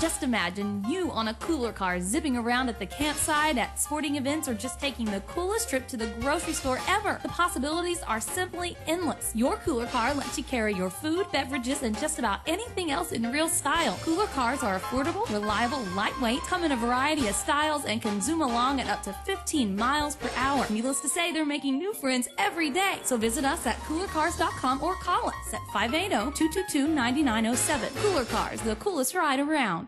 Just imagine you on a cooler car zipping around at the campsite, at sporting events, or just taking the coolest trip to the grocery store ever. The possibilities are simply endless. Your cooler car lets you carry your food, beverages, and just about anything else in real style. Cooler cars are affordable, reliable, lightweight, come in a variety of styles, and can zoom along at up to 15 miles per hour. Needless to say, they're making new friends every day. So visit us at koolerkars.com or call us at 580 222 9907. Kooler Kars, the coolest ride around.